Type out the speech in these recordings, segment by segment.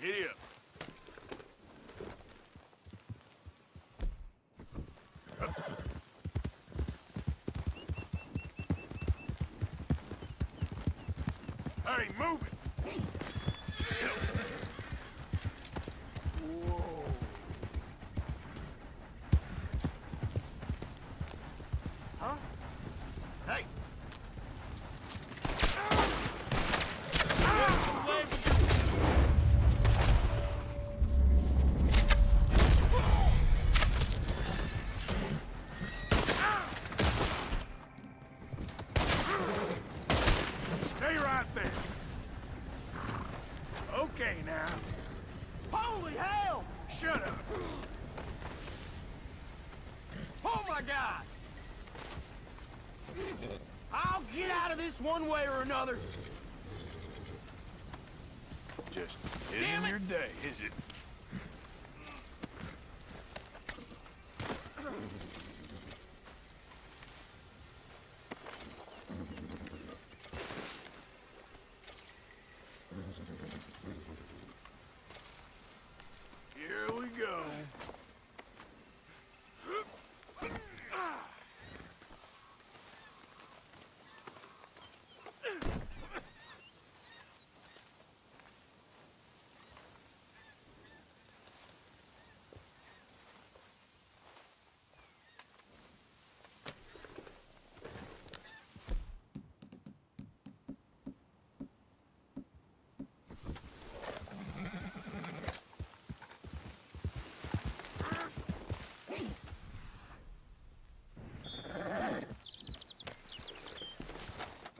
Giddy up. Hey, move it! Whoa. Huh? Hey! Stay right there. Okay, now. Holy hell! Shut up. Oh my god! I'll get out of this one way or another. Just isn't your day, is it? Here we go.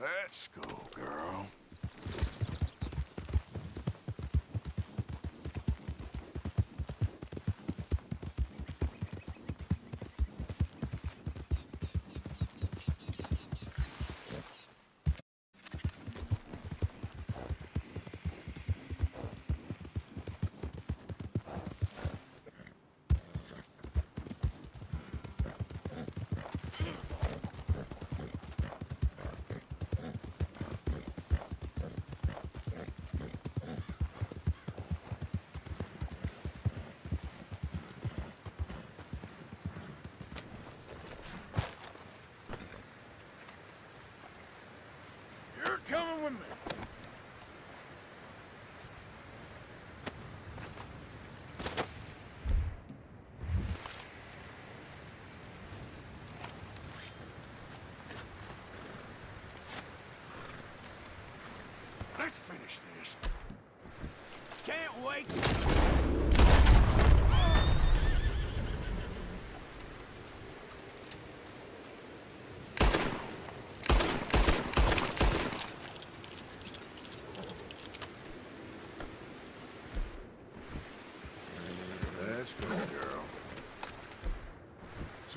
Let's go, coming with me. Let's finish this. Can't wait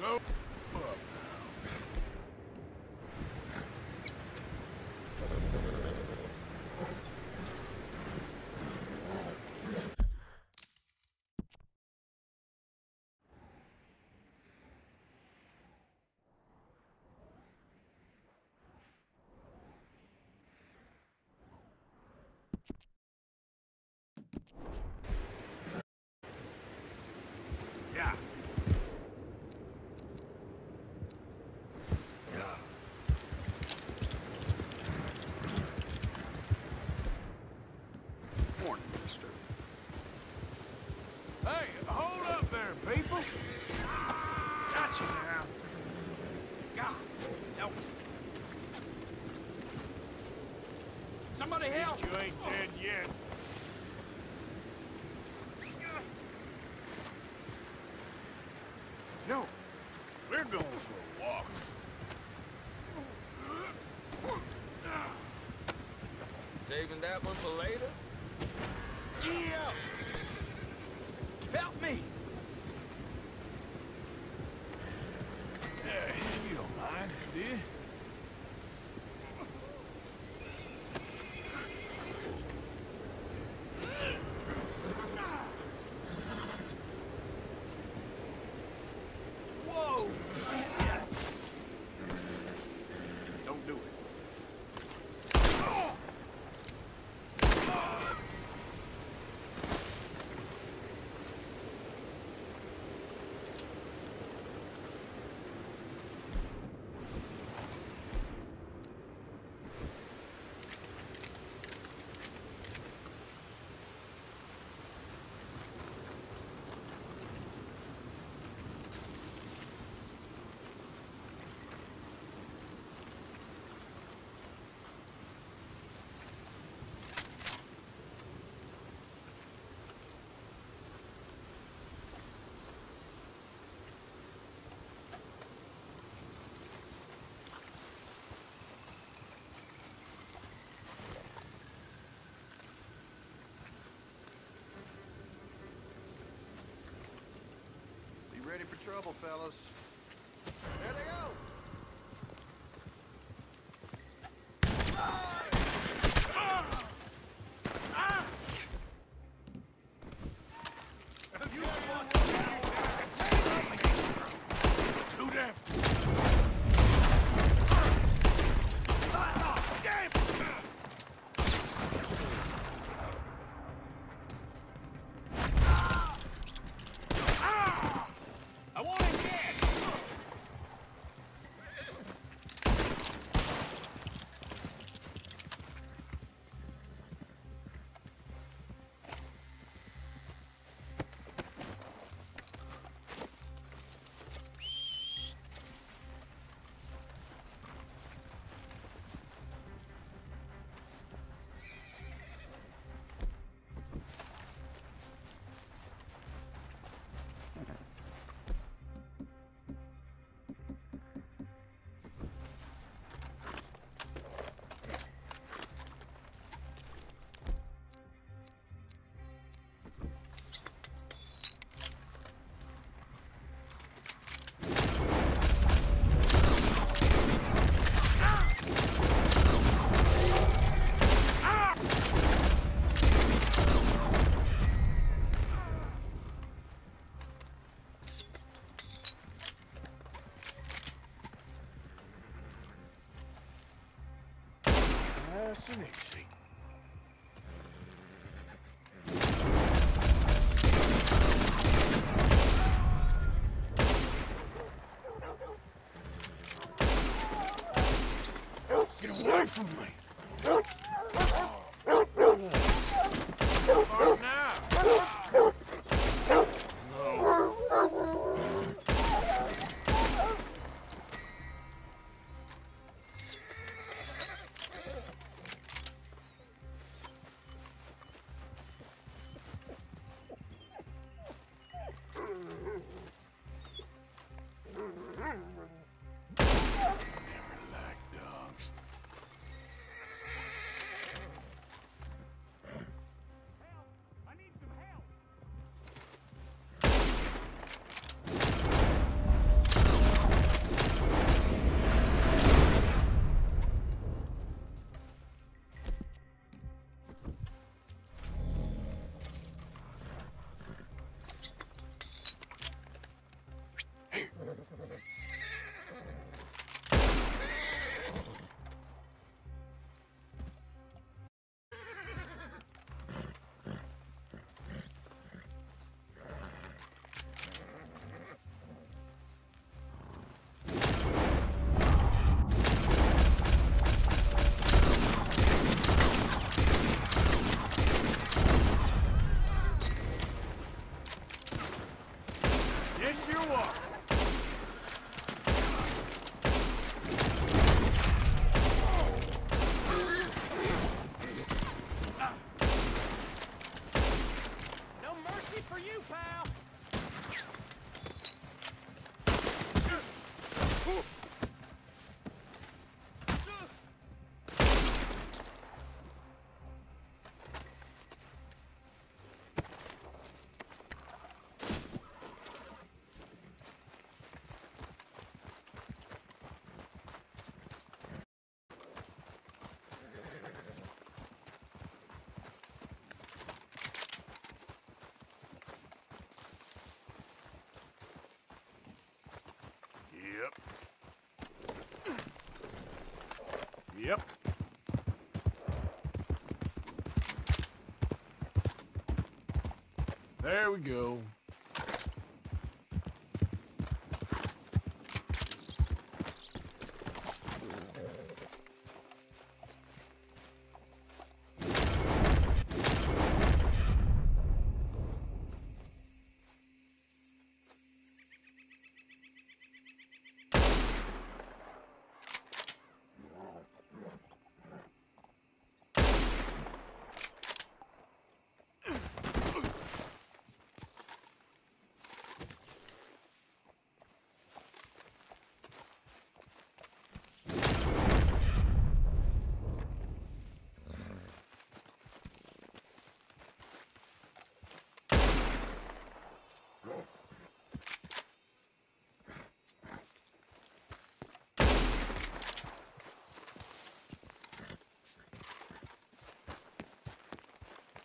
Slow up. you to hell! you ain't dead yet. No, we're going for a walk. Saving that one for later? trouble, fellas. Yep. There we go.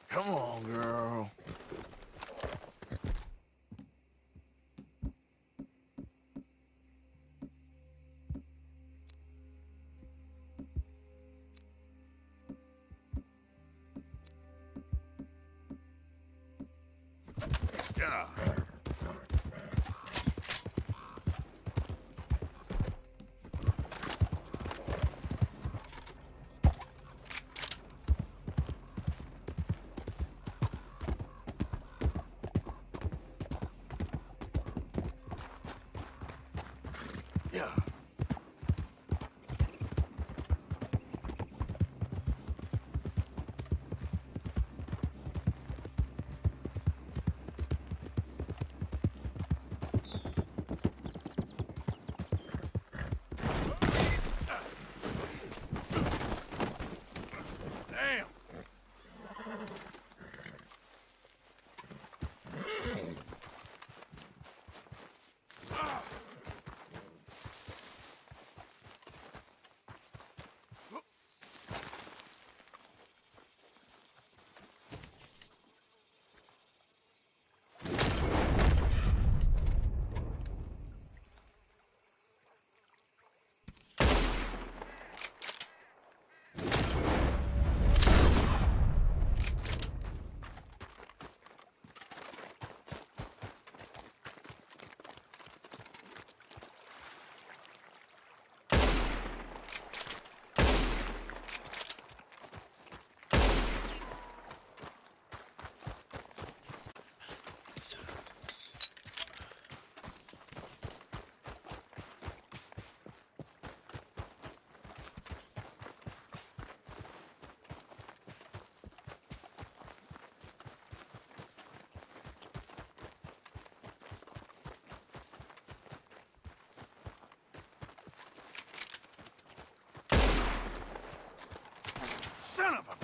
Come on, girl. Yeah. Son of a...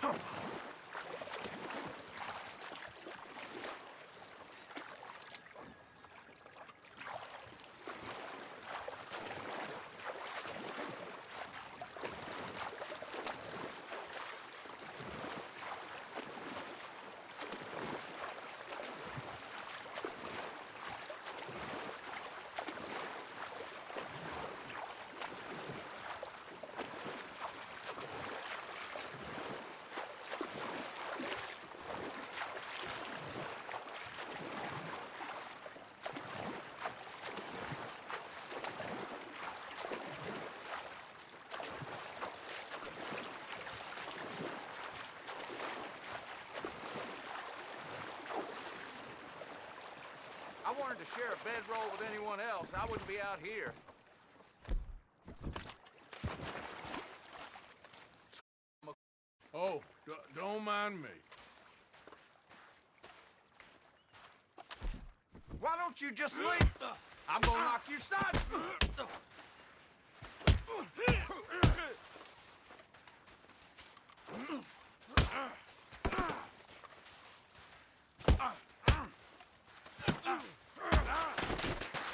Come on. Wanted to share a bedroll with anyone else, I wouldn't be out here. Oh, don't mind me. Why don't you just leave? I'm gonna knock you side.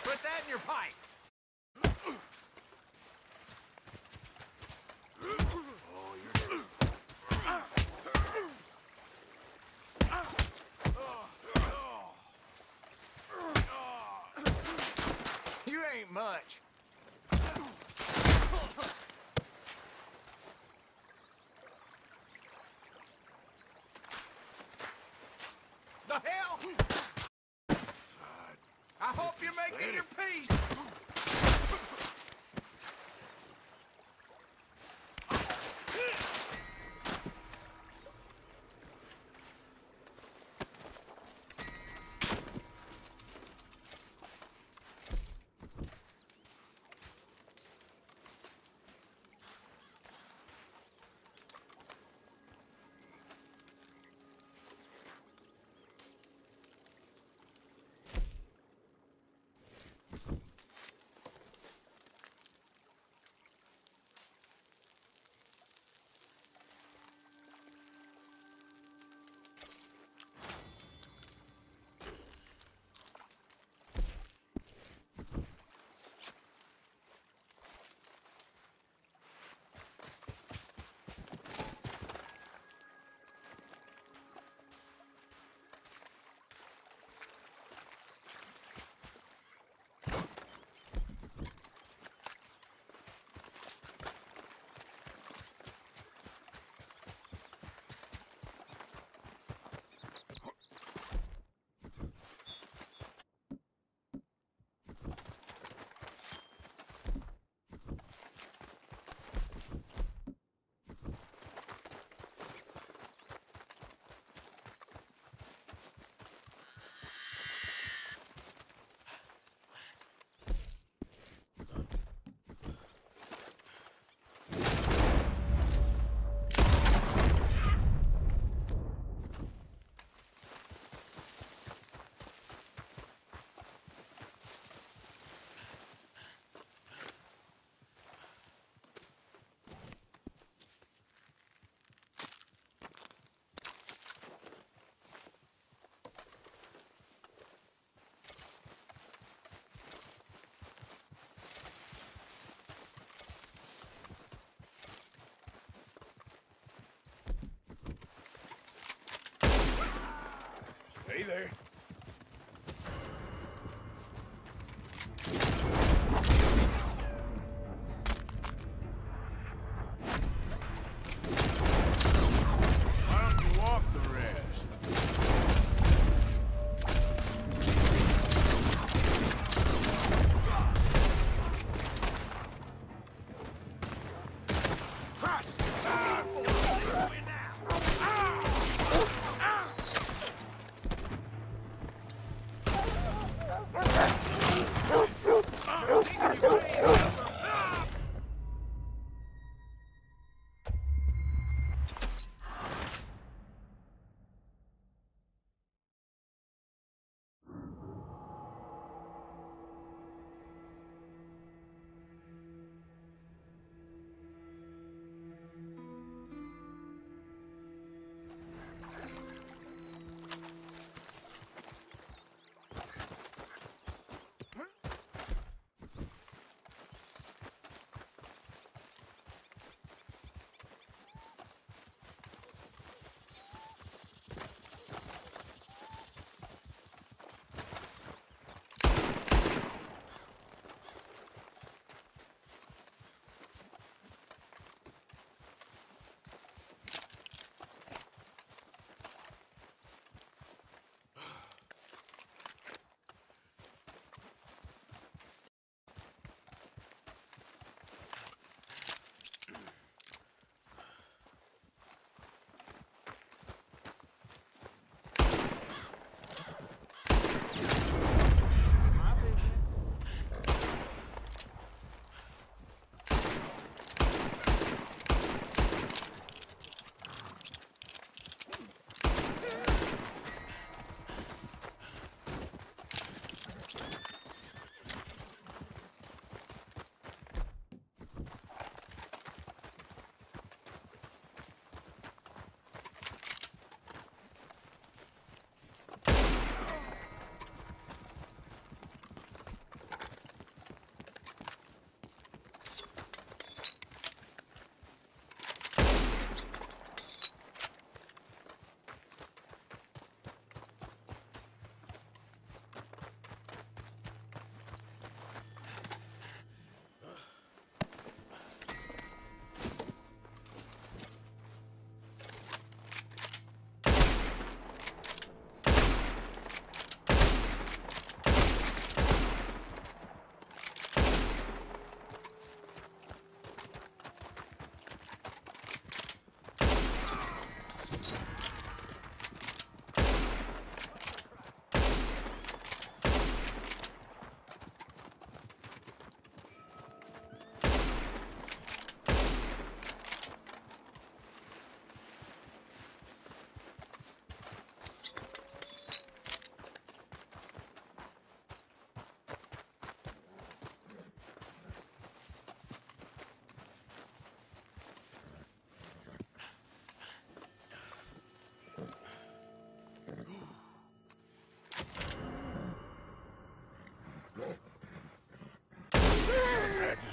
Put that in your pipe. You ain't much.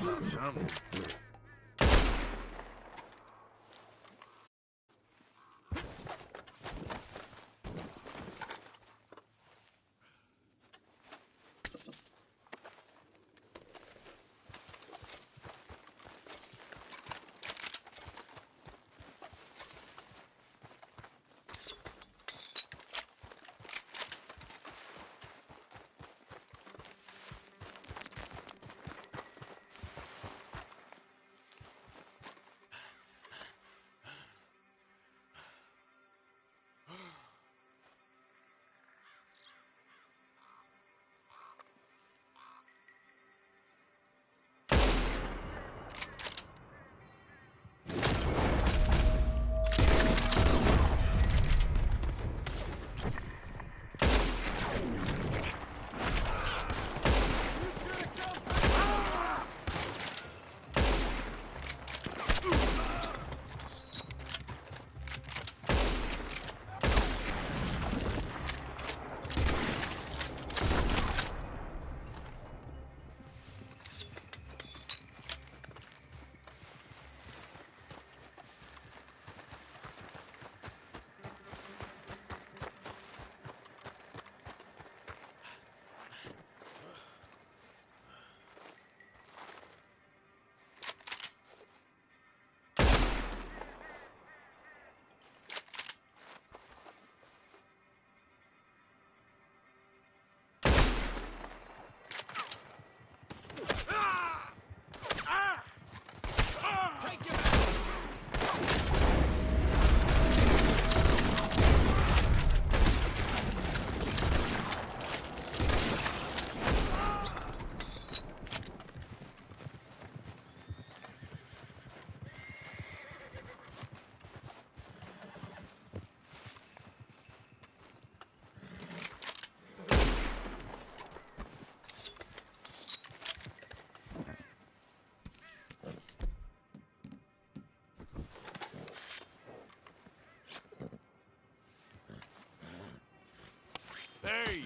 on something. Hey!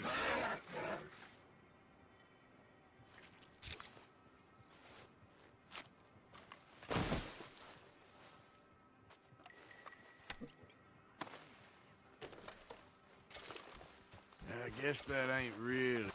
I guess that ain't really.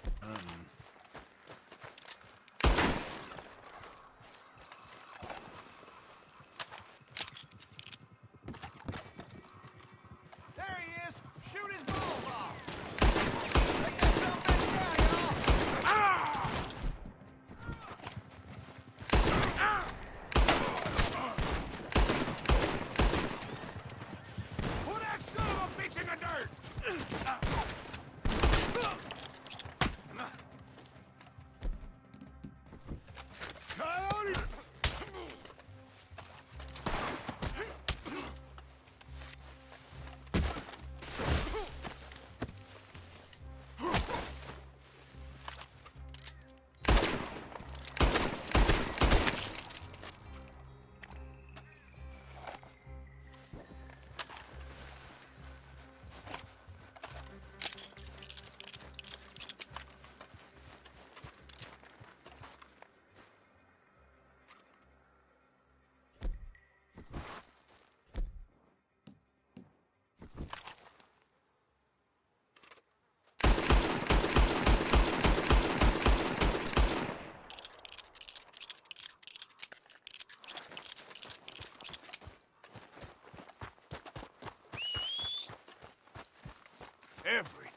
every...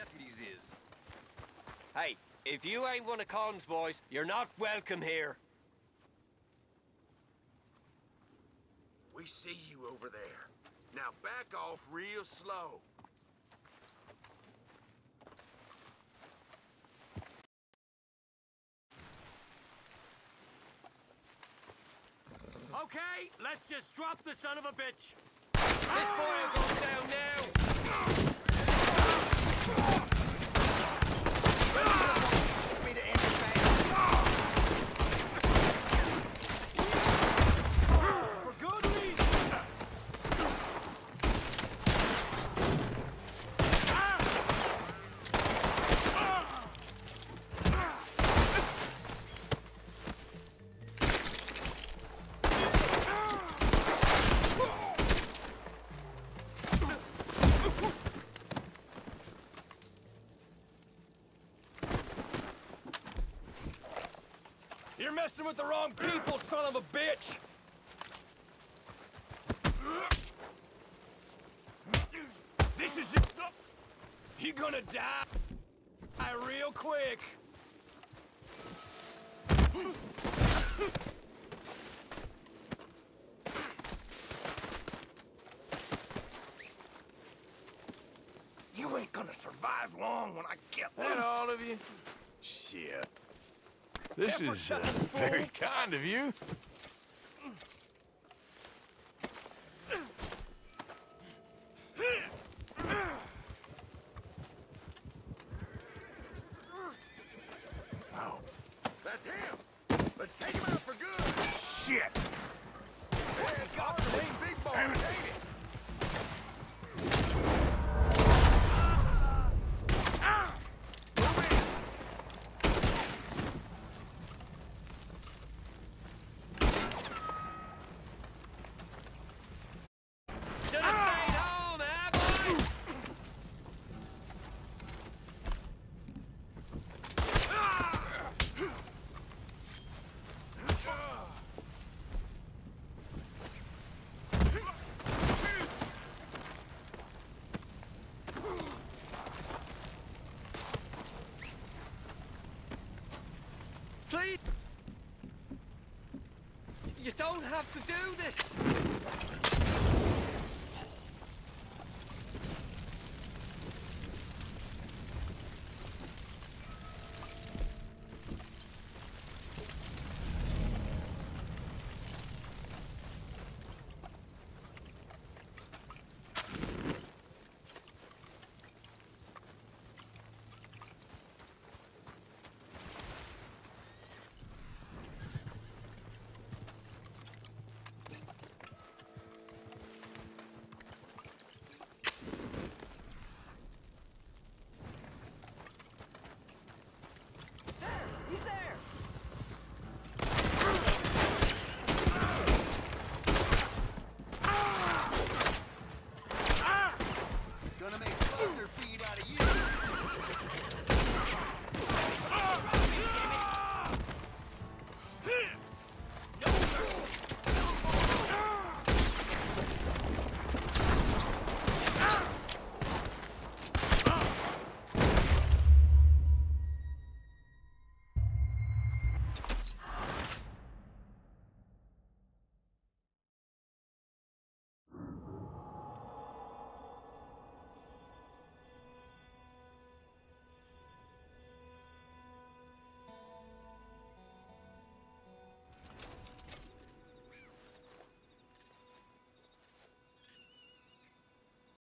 deputies is. Hey, if you ain't one of Con's boys, you're not welcome here. We see you over there. Now back off real slow. Okay, let's just drop the son of a bitch. Ah! This boy goes down now. Messing with the wrong people, son of a bitch! This is it. You gonna die real quick. You ain't gonna survive long when I get That loose. all of you? Shit. This is uh, very kind of you. Oh, That's him. Let's take him out for good. shit! Hey, it's got to lean big boy, Damn it. ain't it? Should have stayed home, eh, boy? Please. You don't have to do this.